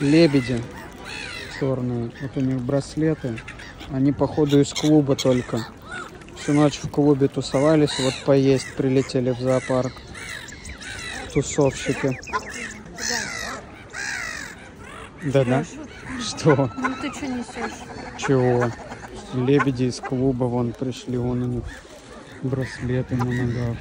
лебеди черные. Вот у них браслеты. Они, походу, из клуба только. Всю ночь в клубе тусовались, вот поесть прилетели в зоопарк. Тусовщики. Да-да. Что? Ну ты что несешь? Чего? Лебеди из клуба вон пришли, вон у них браслеты на ногах.